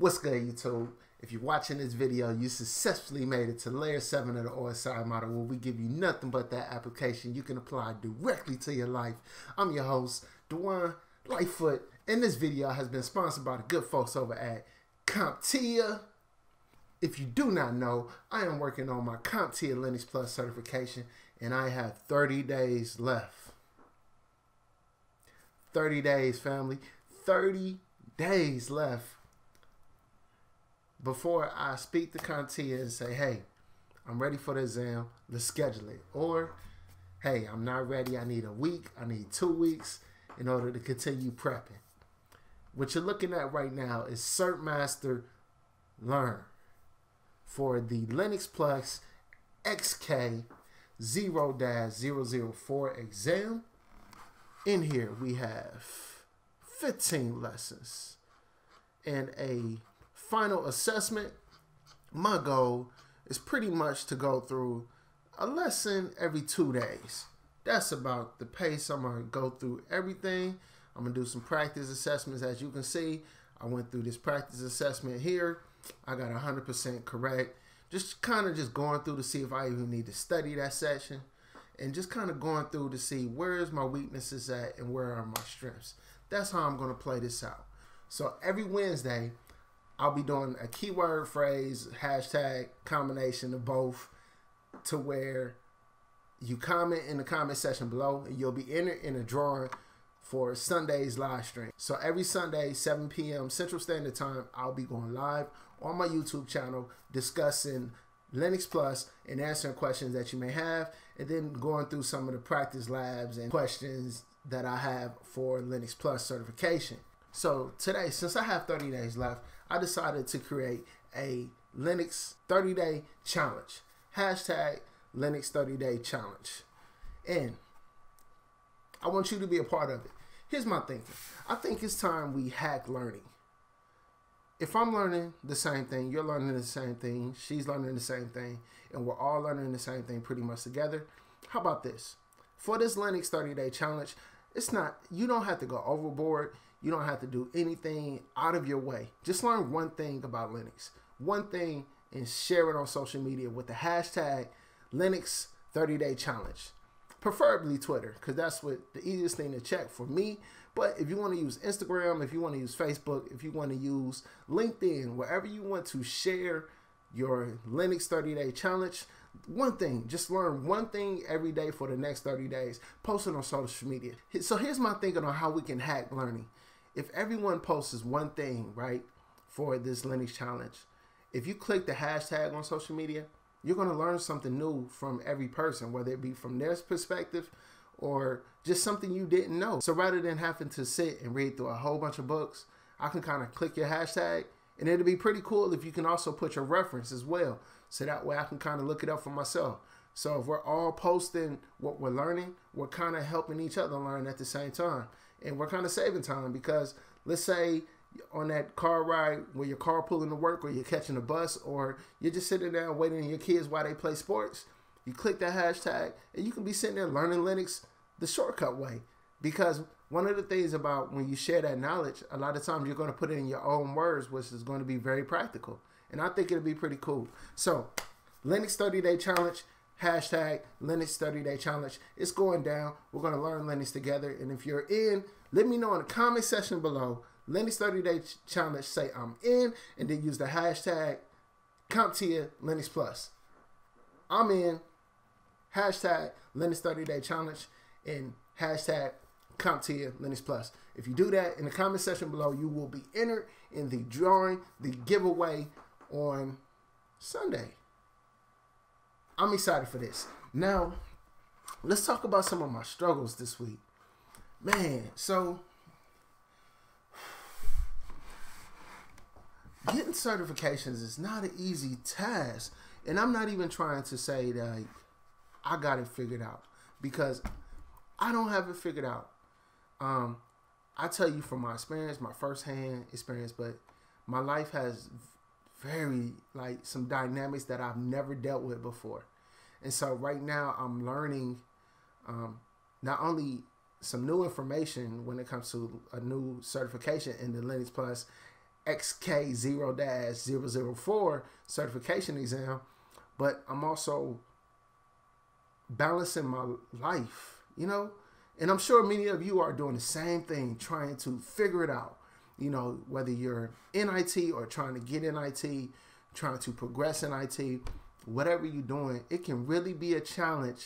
What's good, YouTube? If you're watching this video, you successfully made it to layer 7 of the OSI model where we give you nothing but that application you can apply directly to your life. I'm your host, Dewan Lightfoot, and this video has been sponsored by the good folks over at CompTIA. If you do not know, I am working on my CompTIA Linux Plus certification, and I have 30 days left. 30 days, family. 30 days left before I speak to CompTIA and say, hey, I'm ready for the exam, let's schedule it. Or, hey, I'm not ready, I need a week, I need two weeks in order to continue prepping. What you're looking at right now is CertMaster Learn for the Linux Plus XK 0-004 exam. In here we have 15 lessons and a final assessment, my goal is pretty much to go through a lesson every two days. That's about the pace I'm going to go through everything. I'm going to do some practice assessments. As you can see, I went through this practice assessment here. I got 100% correct. Just kind of just going through to see if I even need to study that section and just kind of going through to see where is my weaknesses at and where are my strengths. That's how I'm going to play this out. So every Wednesday, I'll be doing a keyword phrase, hashtag combination of both to where you comment in the comment section below and you'll be entered in a drawing for Sunday's live stream. So every Sunday, 7 p.m. Central Standard Time, I'll be going live on my YouTube channel discussing Linux Plus and answering questions that you may have, and then going through some of the practice labs and questions that I have for Linux Plus certification. So today, since I have 30 days left, I decided to create a Linux 30 day challenge. Hashtag Linux 30 day challenge. And I want you to be a part of it. Here's my thinking I think it's time we hack learning. If I'm learning the same thing, you're learning the same thing, she's learning the same thing, and we're all learning the same thing pretty much together, how about this? For this Linux 30 day challenge, it's not, you don't have to go overboard. You don't have to do anything out of your way. Just learn one thing about Linux, one thing, and share it on social media with the hashtag Linux 30 Day Challenge. Preferably Twitter, because that's what the easiest thing to check for me. But if you want to use Instagram, if you want to use Facebook, if you want to use LinkedIn, wherever you want to share your Linux 30 Day Challenge, one thing, just learn one thing every day for the next 30 days. Post it on social media. So here's my thinking on how we can hack learning if everyone posts one thing, right, for this Linux challenge, if you click the hashtag on social media, you're going to learn something new from every person, whether it be from their perspective or just something you didn't know. So rather than having to sit and read through a whole bunch of books, I can kind of click your hashtag and it'll be pretty cool if you can also put your reference as well. So that way I can kind of look it up for myself. So if we're all posting what we're learning, we're kind of helping each other learn at the same time and we're kind of saving time because let's say on that car ride where you're carpooling to work or you're catching a bus or you're just sitting there waiting on your kids while they play sports, you click that hashtag and you can be sitting there learning Linux the shortcut way. Because one of the things about when you share that knowledge, a lot of times you're going to put it in your own words, which is going to be very practical. And I think it'll be pretty cool. So, Linux 30 Day Challenge, hashtag Linux 30 Day Challenge. It's going down. We're going to learn Linux together. And if you're in, let me know in the comment section below. Linux 30 Day Challenge, say I'm in, and then use the hashtag CompTIA Linux Plus. I'm in, hashtag Linux 30 Day Challenge, and hashtag CompTIA Linux Plus. If you do that in the comment section below, you will be entered in the drawing, the giveaway on Sunday. I'm excited for this. Now, let's talk about some of my struggles this week. Man, so getting certifications is not an easy task. And I'm not even trying to say that I got it figured out because I don't have it figured out. Um, I tell you from my experience, my firsthand experience, but my life has very like some dynamics that I've never dealt with before. And so right now I'm learning um, not only some new information when it comes to a new certification in the Linux Plus XK0-004 certification exam, but I'm also balancing my life, you know? And I'm sure many of you are doing the same thing, trying to figure it out. You know, whether you're in IT or trying to get in IT, trying to progress in IT, whatever you're doing, it can really be a challenge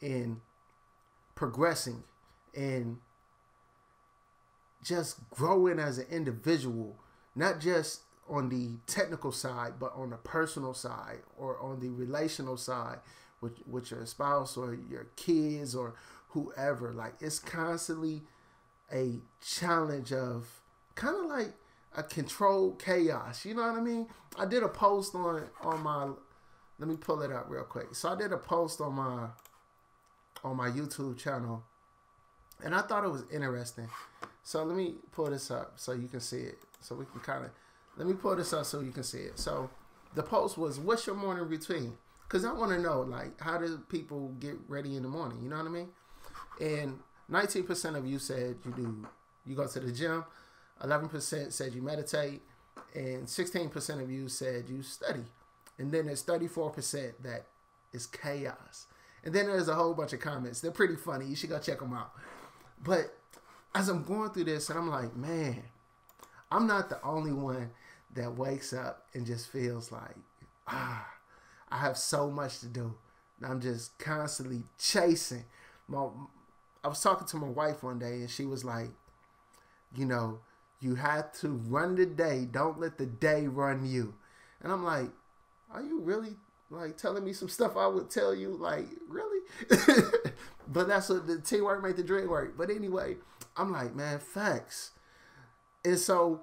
in progressing and just growing as an individual, not just on the technical side, but on the personal side or on the relational side with, with your spouse or your kids or whoever. Like it's constantly a challenge of kind of like a controlled chaos. You know what I mean? I did a post on on my let me pull it up real quick. So I did a post on my on my YouTube channel and I thought it was interesting. So let me pull this up so you can see it. So we can kind of let me pull this up so you can see it. So the post was what's your morning routine? Cuz I want to know like how do people get ready in the morning, you know what I mean? And 19% of you said you do you go to the gym, 11% said you meditate, and 16% of you said you study. And then there's 34% that is chaos. And then there's a whole bunch of comments. They're pretty funny. You should go check them out. But as I'm going through this, and I'm like, man, I'm not the only one that wakes up and just feels like, ah, I have so much to do. I'm just constantly chasing. My, I was talking to my wife one day, and she was like, you know, you have to run the day. Don't let the day run you. And I'm like, are you really like telling me some stuff I would tell you? Like, really? but that's what the teamwork make the dream work. But anyway, I'm like, man, facts. And so,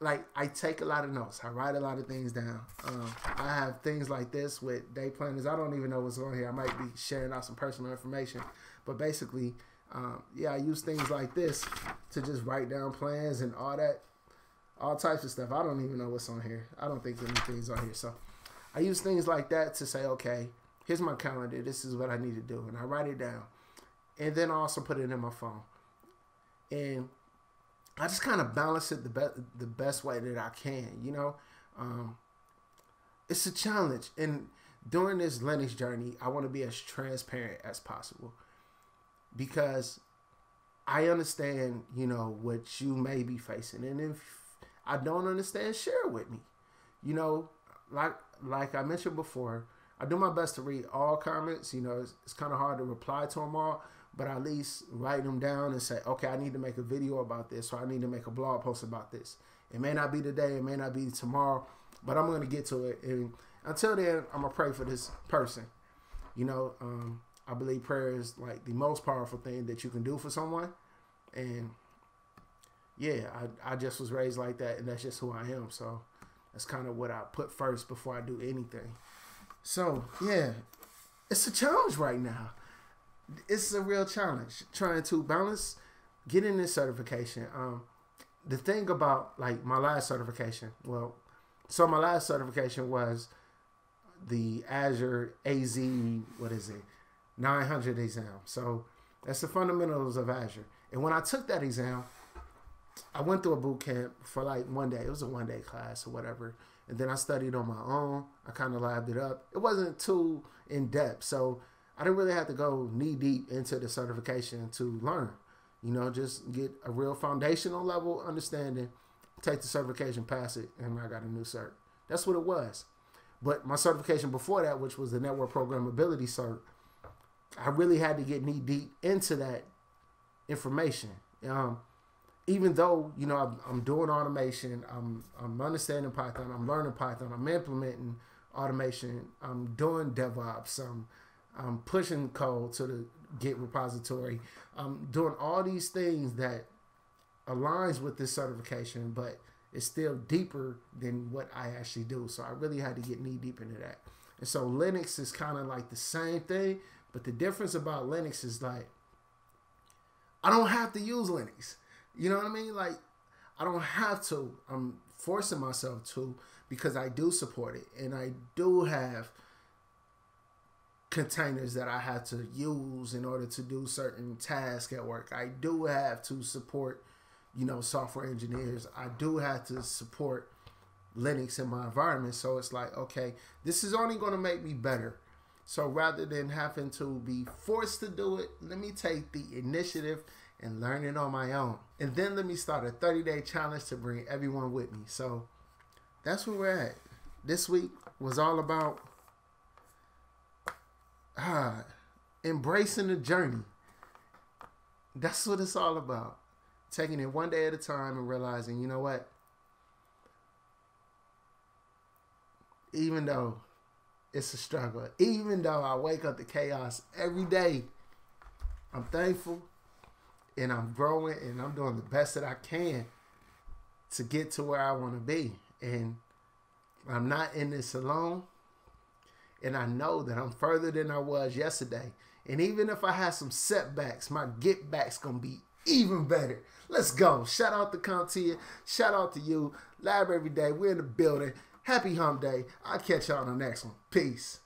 like, I take a lot of notes. I write a lot of things down. Um, I have things like this with day planners. I don't even know what's on here. I might be sharing out some personal information. But basically, um, yeah, I use things like this to just write down plans and all that, all types of stuff. I don't even know what's on here. I don't think anything's on here. So I use things like that to say, okay, here's my calendar. This is what I need to do, and I write it down, and then I also put it in my phone, and I just kind of balance it the best the best way that I can. You know, um, it's a challenge, and during this Linux journey, I want to be as transparent as possible because I understand, you know, what you may be facing, and if I don't understand, share it with me. You know, like like I mentioned before, I do my best to read all comments. You know, it's, it's kind of hard to reply to them all, but I at least write them down and say, okay, I need to make a video about this, or I need to make a blog post about this. It may not be today, it may not be tomorrow, but I'm going to get to it. And until then, I'm gonna pray for this person. You know, um, I believe prayer is like the most powerful thing that you can do for someone, and yeah, I, I just was raised like that, and that's just who I am. So that's kind of what I put first before I do anything. So yeah, it's a challenge right now. It's a real challenge trying to balance getting this certification. Um, the thing about like my last certification, well, so my last certification was the Azure AZ, what is it, 900 exam. So that's the fundamentals of Azure. And when I took that exam, I went through a boot camp for like one day. It was a one day class or whatever. And then I studied on my own. I kind of labbed it up. It wasn't too in depth. So I didn't really have to go knee deep into the certification to learn. You know, just get a real foundational level understanding, take the certification, pass it, and I got a new cert. That's what it was. But my certification before that, which was the network programmability cert, I really had to get knee deep into that information. Um, even though you know I'm, I'm, doing automation, I'm I'm understanding Python, I'm learning Python, I'm implementing automation, I'm doing DevOps, I'm I'm pushing code to the Git repository, I'm doing all these things that aligns with this certification, but it's still deeper than what I actually do. So I really had to get knee deep into that. And so Linux is kind of like the same thing, but the difference about Linux is like I don't have to use Linux. You know what I mean? Like, I don't have to. I'm forcing myself to because I do support it and I do have containers that I have to use in order to do certain tasks at work. I do have to support, you know, software engineers, I do have to support Linux in my environment. So it's like, okay, this is only going to make me better. So rather than having to be forced to do it, let me take the initiative and learn it on my own. And then let me start a 30 day challenge to bring everyone with me. So that's where we're at. This week was all about ah, embracing the journey. That's what it's all about. Taking it one day at a time and realizing, you know what? Even though it's a struggle, even though I wake up to chaos every day, I'm thankful and I'm growing and I'm doing the best that I can to get to where I want to be. And I'm not in this alone. And I know that I'm further than I was yesterday. And even if I have some setbacks, my get back's gonna be even better. Let's go. Shout out to CompTIA. Shout out to you. Lab every day. We're in the building. Happy hump day. I'll catch y'all on the next one. Peace.